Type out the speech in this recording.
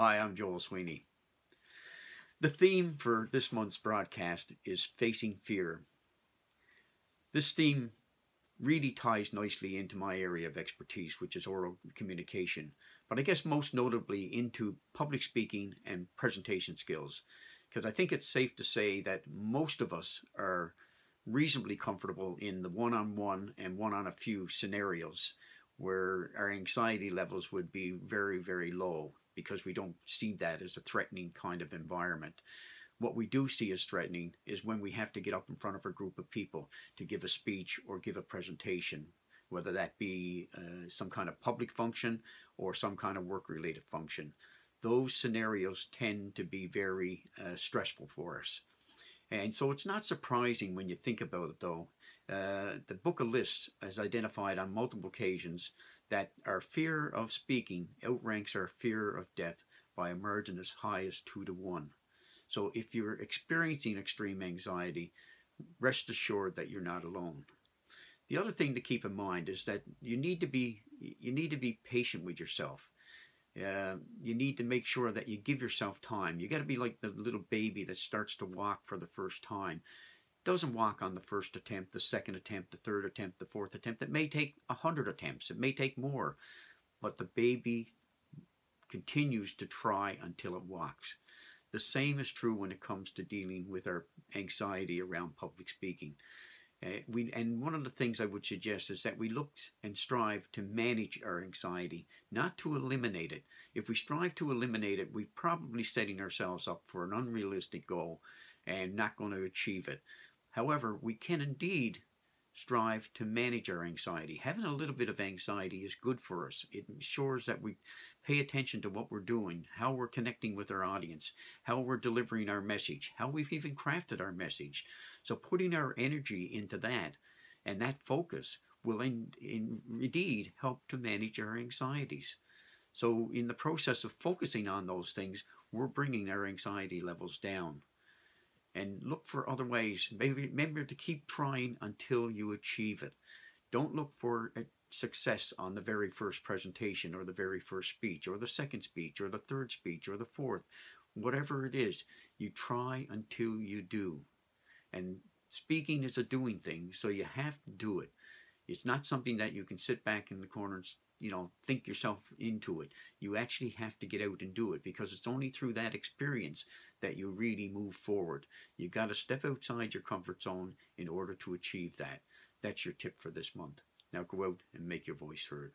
Hi, I'm Joel Sweeney. The theme for this month's broadcast is Facing Fear. This theme really ties nicely into my area of expertise, which is oral communication, but I guess most notably into public speaking and presentation skills, because I think it's safe to say that most of us are reasonably comfortable in the one-on-one and one-on-a-few scenarios where our anxiety levels would be very, very low because we don't see that as a threatening kind of environment. What we do see as threatening is when we have to get up in front of a group of people to give a speech or give a presentation, whether that be uh, some kind of public function or some kind of work-related function. Those scenarios tend to be very uh, stressful for us. And so it's not surprising when you think about it though. Uh, the Book of Lists has identified on multiple occasions that our fear of speaking outranks our fear of death by a margin as high as two to one. So if you're experiencing extreme anxiety, rest assured that you're not alone. The other thing to keep in mind is that you need to be you need to be patient with yourself. Uh, you need to make sure that you give yourself time. You got to be like the little baby that starts to walk for the first time. Doesn't walk on the first attempt, the second attempt, the third attempt, the fourth attempt. It may take a hundred attempts. It may take more, but the baby continues to try until it walks. The same is true when it comes to dealing with our anxiety around public speaking. Uh, we, and one of the things I would suggest is that we look and strive to manage our anxiety, not to eliminate it. If we strive to eliminate it, we're probably setting ourselves up for an unrealistic goal and not going to achieve it. However, we can indeed strive to manage our anxiety. Having a little bit of anxiety is good for us. It ensures that we pay attention to what we're doing, how we're connecting with our audience, how we're delivering our message, how we've even crafted our message. So putting our energy into that and that focus will in, in, indeed help to manage our anxieties. So in the process of focusing on those things, we're bringing our anxiety levels down and look for other ways. Maybe remember to keep trying until you achieve it. Don't look for uh, success on the very first presentation or the very first speech or the second speech or the third speech or the fourth. Whatever it is, you try until you do. And speaking is a doing thing, so you have to do it. It's not something that you can sit back in the corners you know, think yourself into it. You actually have to get out and do it because it's only through that experience that you really move forward. You've got to step outside your comfort zone in order to achieve that. That's your tip for this month. Now go out and make your voice heard.